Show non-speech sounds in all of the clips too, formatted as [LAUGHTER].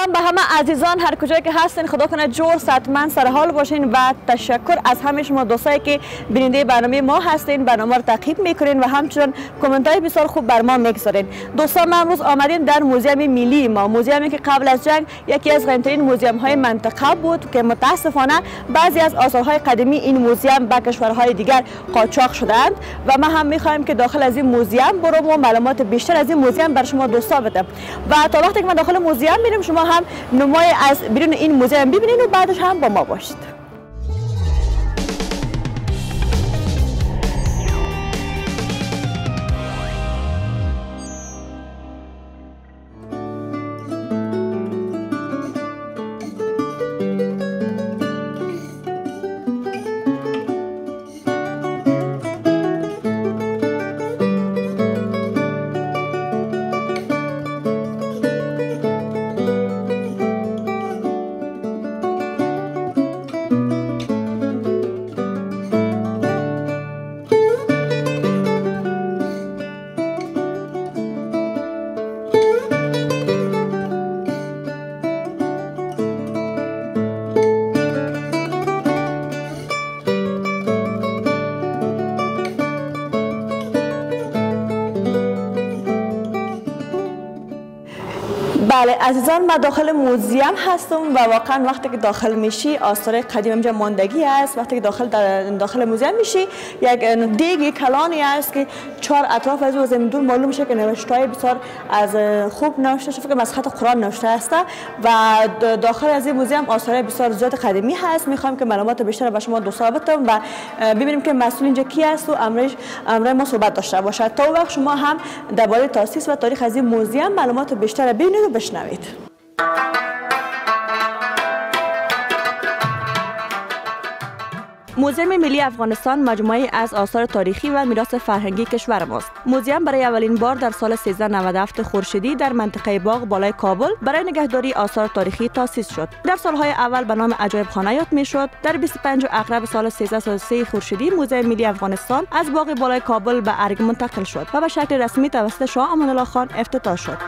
سلام به همه عزیزان هر کجایی که هستین خدا کنه جور صحتمند سر حال باشین و تشکر از همه شما دوستایی که بیننده برنامه ما هستین برنامه رو تعقیب می‌کنین و همچنین کامنت های بسیار خوب بر ما می‌گذارین. دوستان ما امروز آمدیم در موزیم ملی ما. موزیمی که قبل از جنگ یکی از قدیمی‌ترین موزیم های منطقه بود که متاسفانه بعضی از آثارهای قدیمی این موزیم به کشورهای دیگر قاچاق شدند و ما هم می‌خوایم که داخل از این موزیم برم و معلومات بیشتر از این موزیم بر شما دوستا بدم. و تا وقتی که ما داخل موزیم میریم شما هم نمای از بیرون این موزیم ببینید و بعدش هم با ما باشید. بله عزیزان ما داخل موزیم هستم و واقعا وقتی که داخل میشی آثار قدیم اینجا ماندگی است. وقتی که داخل داخل موزیم میشی یک دیگی کلانی است که چهار اطراف از او زمین معلوم میشه که نوشته های بسیار از خوب نوشته شده که از خط قرآن نوشته است. و داخل از این موزیم آثار بسیار زیاد قدیمی هست. می‌خوام که معلومات بیشتر به شما دو بدم و ببینیم که مسئول اینجا کی است و امرش امر ما صحبت داشته باشد. تا وقت شما هم درباره تاسیس و تاریخ از این موزیم معلومات بیشتر ببینید و بشنوید موزیم ملی افغانستان مجموعه از آثار تاریخی و میراث فرهنگی کشور ماست. موزیم برای اولین بار در سال 1397 خورشیدی در منطقه باغ بالای کابل برای نگهداری آثار تاریخی تأسیس شد. در سالهای اول به نام عجایب خانه یاد می‌شد. در 25 اغرب سال 1333 خورشیدی موزیم ملی افغانستان از باغ بالای کابل به ارگ منتقل شد و به شکل رسمی توسط شاه امان الله خان افتتاح شد.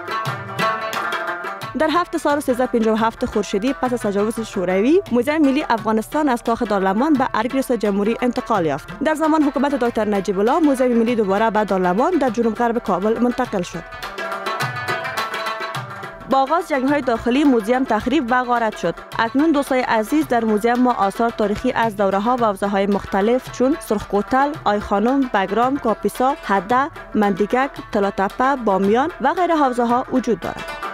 در هفت سال 1357 خورشیدی پس از تجاوز شوروی موزه ملی افغانستان از کاخ دارالمان به ارگ جمهوری انتقال یافت. در زمان حکومت دکتر نجیب الله موزه ملی دوباره به دارالمان در جنوب غرب کابل منتقل شد. با آغاز جنگ های داخلی موزیم تخریب و غارت شد. اکنون دوستای عزیز در موزیم ما آثار تاریخی از دوره ها و حوزه های مختلف چون سرخ آی خانم بگرام کاپیسا حده مندیگک تلاتپه بامیان و غیر حوزه ها وجود دارد.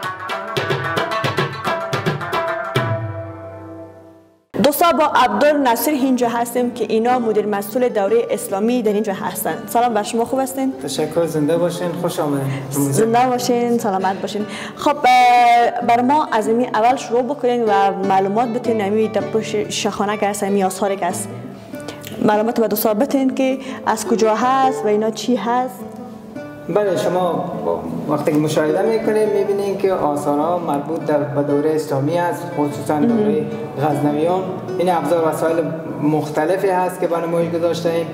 دوستا با عبدال نصیر اینجا هستیم که اینا مدیر مسئول دوره اسلامی در اینجا هستن. سلام بر شما خوب هستین؟ تشکر زنده باشین خوش آمدین. زنده باشین سلامت باشین. خب بر ما از این اول شروع بکنین و معلومات بتین امی دپوش شخانه که هست امی آثار که هست. معلومات به دوستا بتین که از کجا هست و اینا چی هست. بله شما وقتی که مشاهده می‌کنید می‌بینید که آثارها مربوط به دوره اسلامی است خصوصا دوره غزنویان. این ابزار وسایل مختلفی هست که برای نمایش گذاشته ایم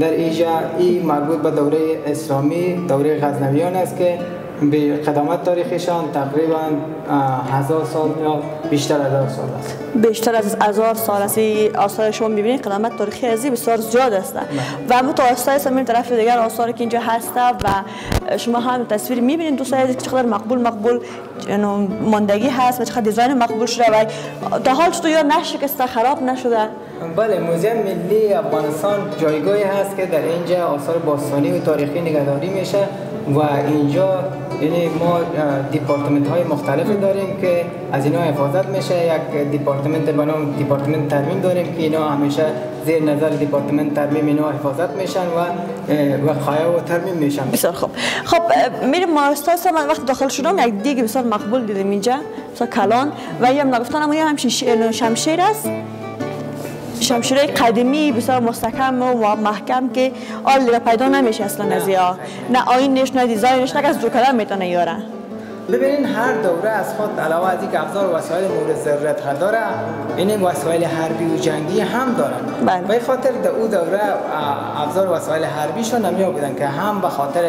در ایجا ای مربوط به دوره اسلامی دوره غزنویان است که به قدامت تاریخشان تقریبا هزار سال یا بیشتر از هزار سال است. بیشتر از هزار سال است. آثار شما می‌بینید قدامت تاریخی ازی بسیار زیاد است. و اما تا است همین طرف دیگر آثار که اینجا هست و شما هم تصویر می‌بینید دوست عزیز که چقدر مقبول مقبول ماندگی هست و چقدر design مقبول شده و تا حال چطور یا نشکسته خراب نشده. بله موزیم ملی افغانستان جایگاهی هست که در اینجا آثار باستانی و تاریخی نگهداری میشه. و اینجا یعنی ما دیپارتمنت های مختلف داریم که از اینا حفاظت میشه. یک دیپارتمنت به نام دیپارتمنت ترمیم داریم که اینا همیشه زیر نظر دیپارتمنت ترمیم اینا حفاظت میشن و و و ترمیم میشن. بسیار خوب. خب میریم ما من وقت داخل شدم یک دیگه بسیار مقبول دیدم اینجا بسیار کلان. و یه نگفتن اما همچین شمشیر است. شمشیره قدیمی بسیار مستحکم و محکم که آل پیدا نمیشه اصلا از نه. آینش نه دیزاینش نه از دور کردن می‌تونه یاره ببینین هر دوره از خود علاوه از اینکه ابزار وسایل مورد ضرورت داره. این وسایل حربی و جنگی هم دارن بله. به خاطر در او دوره ابزار وسایل حربیشون نمی بودن که هم به خاطر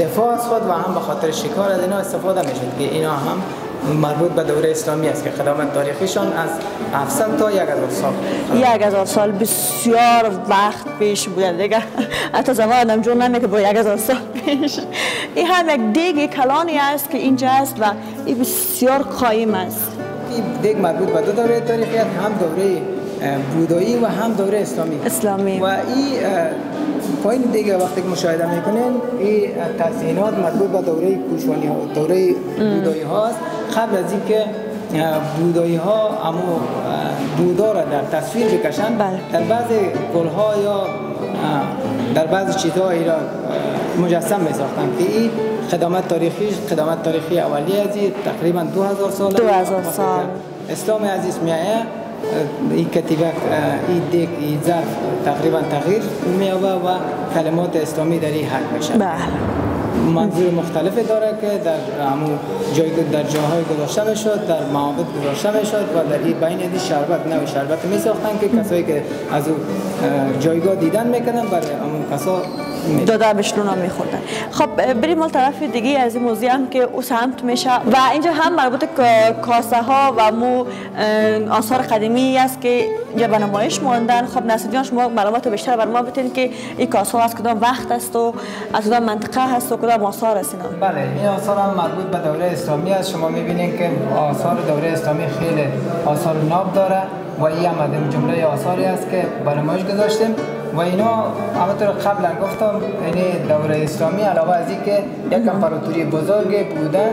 دفاع از خود و هم به خاطر شکار از اینا استفاده می‌شد که اینا هم مربوط به دوره اسلامی است که خدمت تاریخیشان از 700 تا 1000 سال. 1000 سال بسیار وقت پیش بوده. دیگه حتی زمان آدم جون نمیگه با 1000 سال پیش. این هم یک دیگ کلانی است که اینجا است و این بسیار قایم است. این دیگ مربوط به دو دوره تاریخی است هم دوره بودایی و هم دوره اسلامی. اسلامی. و این پایین دیگه وقتی که مشاهده می‌کنین این تزیینات مربوط به دوره کوشوانی ها دوره بودایی هاست قبل از اینکه بودایی ها اما بودا را در تصویر بکشن بله. در بعض گل ها یا در بعض چیزها را مجسم می ساختن که این خدمت تاریخی خدمت تاریخی اولیه از تقریبا 2000 سال 2000 سال. اسلام عزیز میایه این کتیبه این دیک این ظرف تقریبا تغییر میابه و کلمات اسلامی در این حد میشه بله. منظور مختلفی داره که در همو جای در جاهای گذاشته می‌شد در معابد گذاشته می‌شد و در این بین دی شربت نوی شربت می ساختن که کسایی که از او جایگاه دیدن می‌کنن برای همون کسا داده بشنونا میخوردن خب بریم مال طرف دیگه از این موزیم که او سمت میشه. و اینجا هم مربوط کاسه ها و مو آثار قدیمی است که اینجا به نمایش ماندن خب نصیدیان شما معلومات بیشتر بر ما بتین که این کاسه ها از کدام وقت است و از کدام منطقه هست و کدام آثار است اینا. بله این آثار هم مربوط به دوره اسلامی است. شما می‌بینید که آثار دوره اسلامی خیلی آثار ناب داره و این هم جمله آثاری است که به نمایش گذاشتیم. و اینا همونطور قبلا گفتم یعنی دوره اسلامی علاوه از اینکه یک امپراتوری بزرگ بودن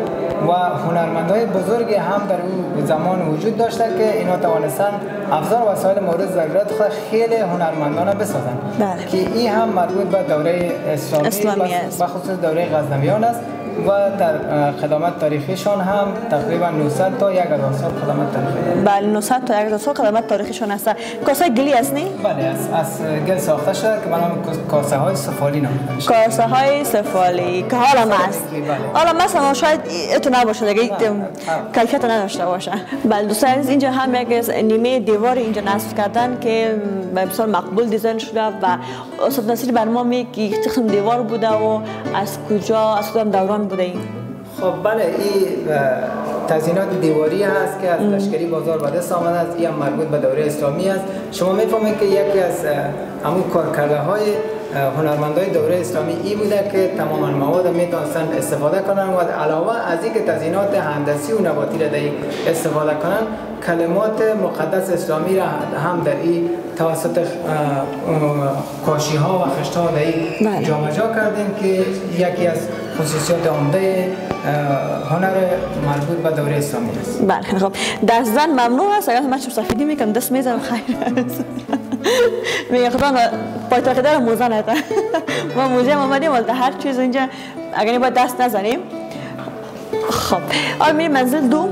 و هنرمندای بزرگی هم در اون زمان وجود داشته که اینا توانستن افزار وسایل مورد ضرورت خود خیلی هنرمندانه بسازن بله. که این هم مربوط به دوره اسلامی, اسلامی است. خصوص دوره غزنویان است و در خدمات تاریخیشان هم تقریبا 900 تا 1000 سال خدمات تاریخی. بله 900 تا 1000 سال خدمات تاریخیشان است کاسه گلی است نی؟ بله از, از گل ساخته شده که نام کاسه های سفالی نام کاسه های سفالی که حالا مست حالا مست اما شاید اتو نباشه دیگه. کیفیت نداشته باشه. بله دوستان اینجا هم یک نیمه دیوار اینجا نصب کردن که مثال مقبول دیزاین شده و استاد نصیر بر ما میگه قسم دیوار بوده و از کجا از کدام دوران بوده این خب بله این تزیینات دیواری هست که از لشکری بازار به دست آمده است. این مربوط به دوره اسلامی است. شما می‌فهمید که یکی از همون کارکرده های هنرمندای دوره اسلامی ای بوده که تماما مواد می‌تونستن استفاده کنن و علاوه از اینکه تزیینات هندسی و نباتی را در استفاده کنن کلمات مقدس اسلامی را هم در این توسط کاشی ها و خشت ها در این جا کردیم که یکی از خصوصیات عمده هنر مربوط به دوره اسلامی است. بله خب. دست زن ممنوع است. اگر من سفیدی می‌کنم؟ دست می‌زنم. خیر است. میگه خدا پایتخت داره موزه نده ما موزه آمدیم. ولی هر چیز اینجا اگر باید دست نزنیم. خب. میریم منزل دوم.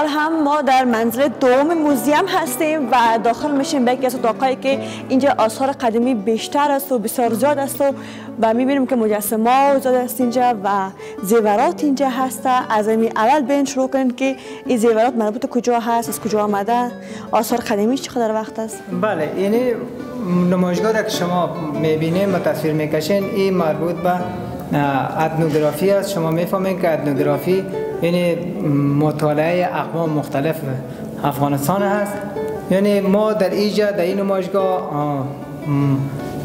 آن هم ما در منزل دوم موزیم هستیم و داخل میشیم به یکی از اتاقایی که اینجا آثار قدیمی بیشتر است و بسیار زیاد است و و می‌بینیم که مجسمه زیاد است اینجا و زیورات اینجا هست. از این اول بین شروع کنیم که این زیورات مربوط کجا هست از کجا آمده آثار قدیمی چقدر وقت است؟ بله یعنی نمایشگاه که شما می‌بینیم و تصویر می‌کشین این مربوط به ادنوگرافی است. شما می‌فهمید که ادنوگرافی یعنی مطالعه اقوام مختلف افغانستان هست. یعنی ما در ایجا در این نمایشگاه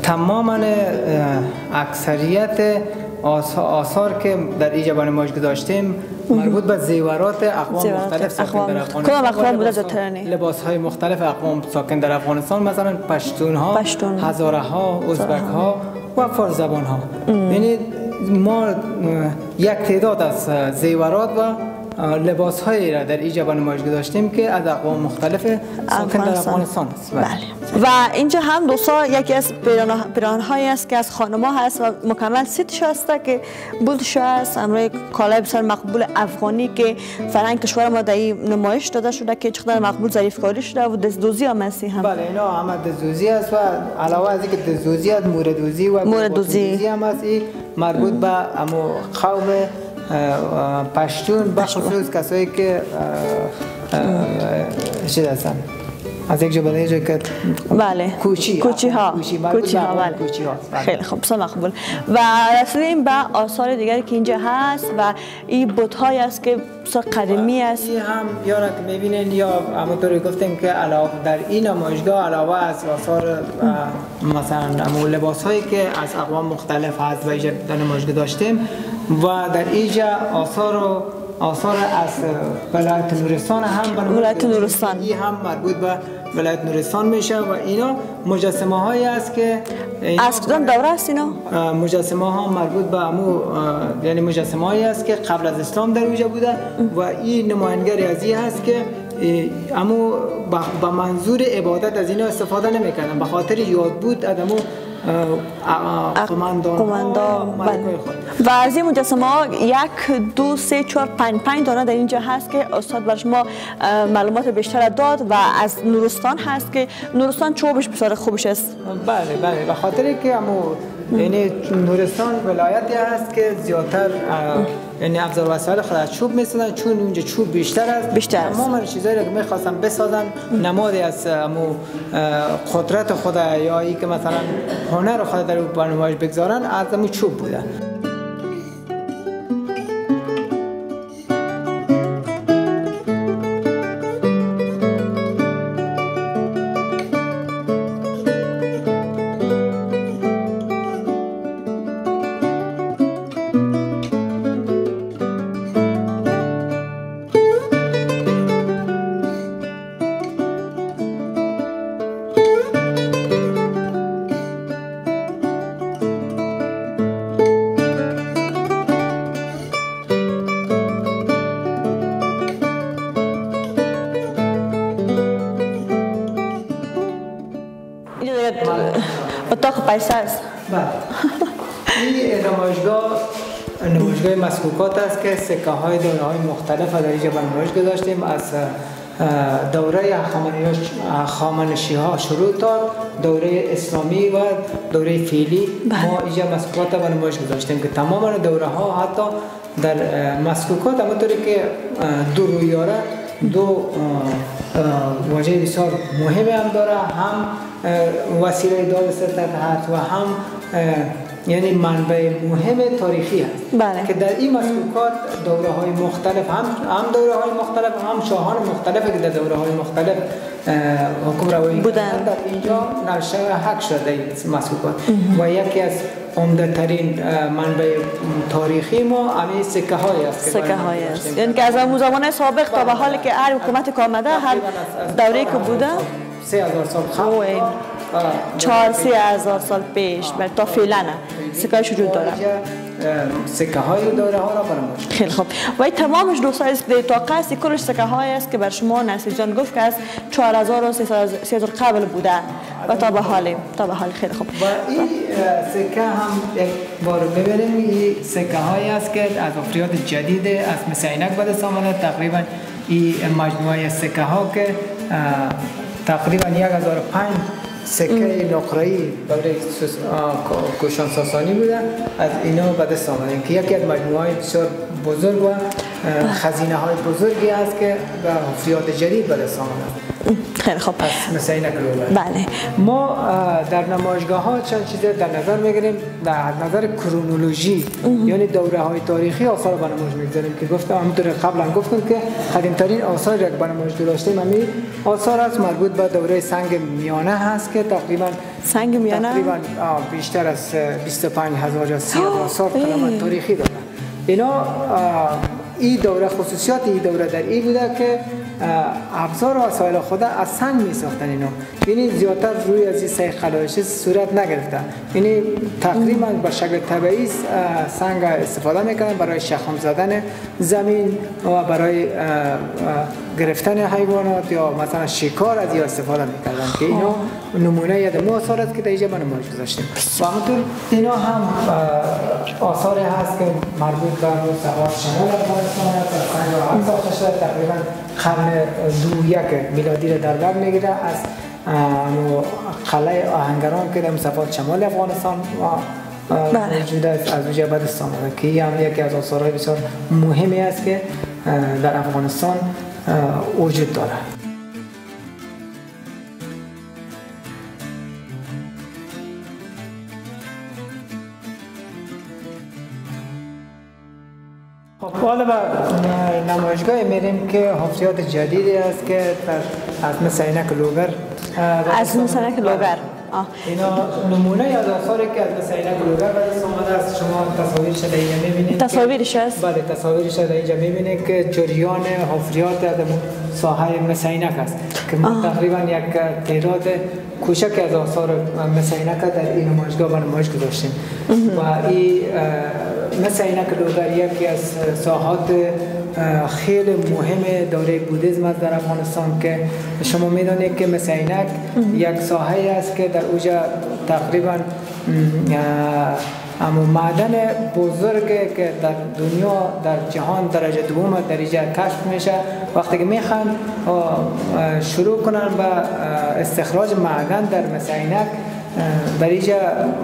تماما اکثریت آثار که در ایجا به نمایشگاه داشتیم مربوط به زیورات اقوام مختلف ساکن در افغانستان. اقوام بوده لباس های مختلف اقوام ساکن در افغانستان مثلا پشتون. ها. هزاره ها ازبک ها و فارس زبان ها یعنی ما یک تعداد از زیورات و لباس هایی را در اینجا به نمایش داشتیم که از اقوام مختلف ساکن در افغانستان. است. بله. و اینجا هم دوستا یکی از پیران هایی است که از خانما هست و مکمل سیتش هست که بودش هست امروی کالای بسیار مقبول افغانی که فرنگ کشور ما در نمایش داده شده که چقدر مقبول ظریف کاری شده و دزدوزی هم هستی هم. بله اینا همه دزدوزی است و علاوه از اینکه دزدوزی است موردوزی و موردوزی. هم است مربوط به امو قوم پشتون بخصوص کسایی که چی هستن. از یک جا به جا که بله. کوچی کوچی ها. کوچی, کوچی ها بله. کوچی ها. بله. خیلی خوب. بسیار مقبول. و رسیدیم به آثار دیگری که اینجا هست و این بوت های است که بسیار قدیمی است. این هم یا را که می‌بینین یا همونطوری گفتیم که علاوه در این نمایشگاه علاوه از آثار مثلا امو لباس هایی که از اقوام مختلف هست و اینجا در نمایشگاه داشتیم و در اینجا آثار و آثار از ولایت نورستان هم ولایت نورستان. این هم مربوط به ولایت نورستان میشه و اینا مجسمه هایی است که از کدام دوره است اینا؟ مجسمه ها مربوط به امو یعنی مجسمه هایی است که قبل از اسلام در اوجه بوده و این نماینگری از این هست که امو به- منظور عبادت از اینا استفاده نمی‌کردن. به خاطر یاد بود اه، قماندان. قماندان. و از این مجسمه ها یک دو سه چهار پنج پنج دانه در اینجا هست که استاد بر شما معلومات بیشتر داد و از نورستان هست که نورستان چوبش بسیار خوبش است. بله بله. به خاطر که امو یعنی نورستان ولایتی هست که زیادتر یعنی ابزار وسایل خود از چوب می‌سازن چون اونجا چوب بیشتر است بیشتر است. تمام چیزایی که می‌خواستن بسازن نمادی از امو قدرت خود یا ای که مثلا هنر خود در به نمایش بگذارن از امو چوب بوده پیسه است. بله. این نمایشگاه نمایشگاه مسکوکات است که سکه های دوره های مختلف در اینجا به نمایش گذاشتیم. از دوره خامنشی ها شروع تا دوره اسلامی و دوره فیلی ما اینجا مسکوکات به نمایش گذاشتیم که تمام دوره ها حتی در مسکوکات همونطوری که دو رویاره دو واژه بسیار مهمی هم داره هم وسیله داد سلطنت هست و هم یعنی منبع مهم تاریخی هست بله. که در این مسکوکات دوره های مختلف هم هم دوره های مختلف هم شاهان مختلف که در دوره های مختلف حکم روایی بودن. در اینجا نقشه حق شده این مسکوکات و یکی از عمده ترین منبع تاریخی ما همین سکه های است که سکه های است. یعنی که از اون زمان سابق تا به حالی که هر حکومت که آمده هر دوره که بوده سه هزار سال. قبل چهار سی هزار سال پیش بله تا فعلا سکه وجود داره. سکه های دوره ها را براموش خیلی خوب. و تمامش دوستان است تاقه است کلش سکه های است که بر شما نصیر جان گفت که از 4000 و 3000 قبل بوده. و تا به حال تا به حال. خیلی خوب. و این سکه هم یک بار ببینیم این سکه هایی است که از افریاد جدید از مثل اینک آمده تقریبا این مجموعه سکه ها که تقریبا 1005 سکه نقره‌ای کو- کوشان ساسانی بوده. از اینا دست آمده که یکی از مجموعه های بسیار بزرگ و خزینه های بزرگی است که به افریاد جدید آمده خیلی خوب. از مثل اینک رو بله. ما در نمایشگاه ها چند چیز در نظر می‌گیریم. در نظر کرونولوژی یعنی دوره های تاریخی آثار به نمایش می‌گذاریم که گفتم همونطور قبلا گفتم که قدیم ترین آثار که به نمایش داشتیم. همین آثار است مربوط به دوره سنگ میانه هست که تقریبا سنگ میانه؟ تقریبا بیشتر از اه، 25 هزار یا 30 هزار سال ای. قدمت تاریخی دارن. اینا این دوره خصوصیات این دوره در این بوده که ابزار و وسایل خود از سنگ می ساختن اینا یعنی زیادتر روی از این سه خلایش صورت نگرفته یعنی تقریبا به شکل طبیعی سنگ استفاده می‌کنن برای شخم زدن زمین و برای گرفتن حیوانات یا مثلا شکار از این استفاده می‌کردن که اینا نمونه یاد مو آثار است که در اینجا ما نمایش گذاشتیم. و همونطور اینا هم اه، آثاری هست که مربوط به سوار شمال افغانستان از سنگ و هم ساخته شده تقریبا قرن دو یک میلادی را در بر می‌گیره. از قلعه آهنگران که در مسافات شمال افغانستان بله. موجود است از دست آمده که هم یکی از آثارهای بسیار مهمی است که در افغانستان وجود داره خب حالا به نمایشگاه میریم که حفظیات جدیدی است که در از مسینک لوگر از مسینک لوگر. اینا نمونه از آثاری که از مسینک لوگر بعد آمده است. شما تصاویرش در اینجا می‌بینید تصاویرش است بله تصاویرش در اینجا می‌بینید که جریان حفریات در ساحه مسینک است که تقریبا یک تعداد کوچک از آثار مسینک در این نمایشگاه به نمایش گذاشتیم. و این مثل اینک لوگر یکی از ساحات خیلی مهم دوره بودیزم است در افغانستان که شما می‌دانید که مثل اینک یک ساحه است که در اوجا تقریبا اما معدن بزرگ که در دنیا در جهان درجه دوم درجه کشف میشه. وقتی که می‌خوان شروع کنن به استخراج معدن در مسینک در اینجا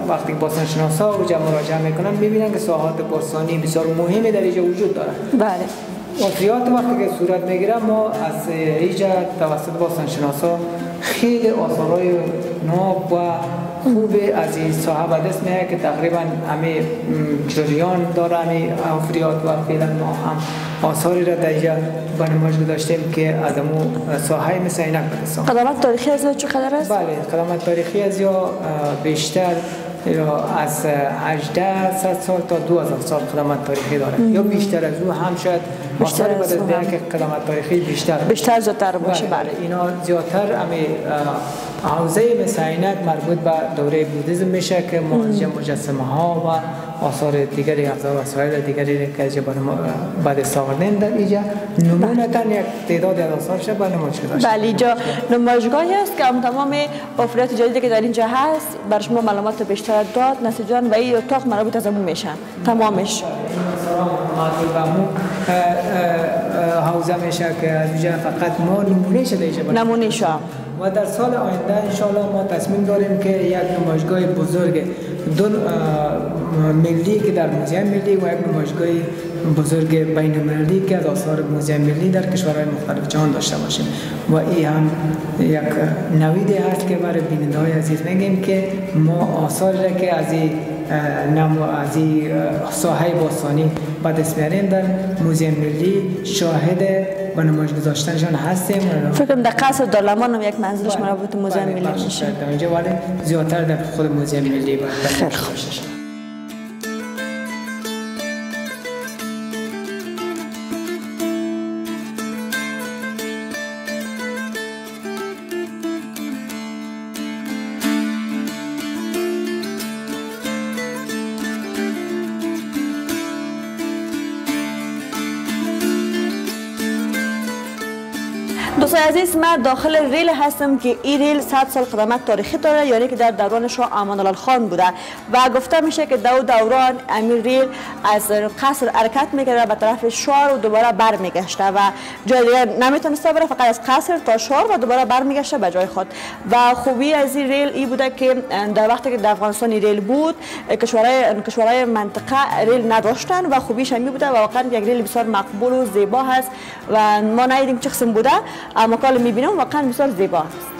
وقتی باستان شناسا و مراجعه می‌کنن می‌بینن که ساحات باستانی بسیار مهمی در اینجا وجود داره بله. وفیات وقتی که صورت می‌گیره ما از اینجا توسط باستان شناسا خیلی آثارهای ناب و خوب از این صاحب دست میه که تقریبا همه جریان داره همه افریات و فعلا ما هم آثاری را در به نمایش گذاشتیم که از امو ساحه مثل اینک برسان قدامت تاریخی از چقدر است؟ بله قدامت تاریخی از یا بیشتر یا از 1800 سال تا 2000 سال قدامت تاریخی داره. یا بیشتر از او هم شاید بیشتر از او که قدامت تاریخی بیشتر. بیشتر زیادتر باشه. بله, بله. اینا زیادتر امی حوزه مسعینک مربوط به دوره بودیزم میشه که ما مجسمه ها و آثار دیگری افزار وسایل دیگری که از بعد استاوردن در اینجا نمونه تن یک تعداد از آثار شد به نمایش داشت بله اینجا نمایشگاهی است که تمام افراد جدیدی که در اینجا هست بر شما معلومات بیشتر داد نسیجان و این اتاق مربوط از میشن تمامش. حوزه میشه که از اینجا فقط ما نمونه شده اینجا نمونه شا. و در سال آینده انشاءالله ما تصمیم داریم که یک نمایشگاه بزرگ دو ملی که در موزیم ملی و یک نمایشگاه بزرگ بین المللی که از آثار موزیم ملی در کشورهای مختلف جهان داشته باشیم. و این هم یک نویدی هست که برای بیننده های عزیز میگیم که ما آثار را که از این از ساحه باستانی به دست میاریم. در موزیم ملی شاهد و نمایش گذاشتنشان هستیم. فکر در قصر دارلمان هم یک منظورش مربوط موزیم بله، ملی میشه. در اینجا. ولی زیادتر در خود موزیم ملی خیلی خوب. دوستان عزیز من داخل ریل هستم که این ریل 100 سال قدمت تاریخی داره یعنی که در دوران شاه امان خان بوده. و گفته میشه که در دوران امیر ریل از قصر حرکت می‌کرده به طرف شهر و دوباره برمیگشته و جای دیگه نمی‌تونسته بره فقط از قصر تا شهر و دوباره برمیگشته به جای خود. و خوبی از این ریل ای بوده که در وقتی که در افغانستان ریل بود کشورهای کشورهای منطقه ریل نداشتن و خوبیش همی بوده. و واقعا یک ریل بسیار مقبول و زیبا هست و ما ندیدیم چه قسم بوده. اما کال می‌بینم واقعا بسیار زیبا است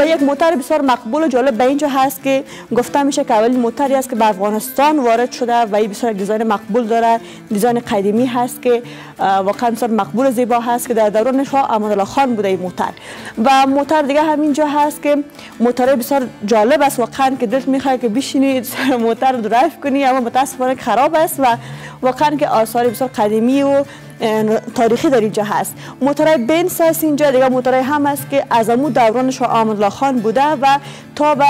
و یک موتر بسیار مقبول و جالب به اینجا هست که گفته میشه که اولین موتری است که به افغانستان وارد شده و این بسیار دیزاین مقبول داره. design قدیمی هست که واقعا بسیار مقبول و زیبا هست که در دوران شاه امان الله خان بوده این موتر. و موتر دیگه همینجا هست که موتر بسیار جالب است. واقعا که دلت می‌خواد که بشینی [LAUGHS] موتر درایو کنی اما متاسفانه خراب است و واقعا که آثار بسیار قدیمی و تاریخی در اینجا هست. موتورای بنز هست اینجا دیگه موتورای هم هست که از امو دوران شاه امان خان بوده و تا به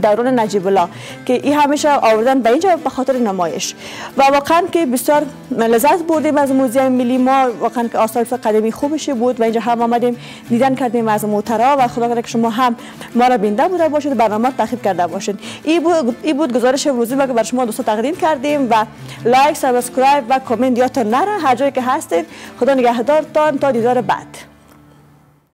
دوران نجیب الله که این همیشه آوردن به اینجا به خاطر نمایش. و واقعا که بسیار لذت بردیم از موزیم ملی ما. واقعا که آثار قدیمی خوبش بود و اینجا هم آمدیم دیدن کردیم از موترا و خدا کنه که شما هم ما را بیننده بوده باشید برنامه تعقیب کرده باشید. این بود, ای بود گزارش امروزی که بر شما دوستا تقدیم کردیم و like subscribe و کامنت یادتان نره هر جایی که هستید. خدا نگهدارتان. تا دیدار بعد.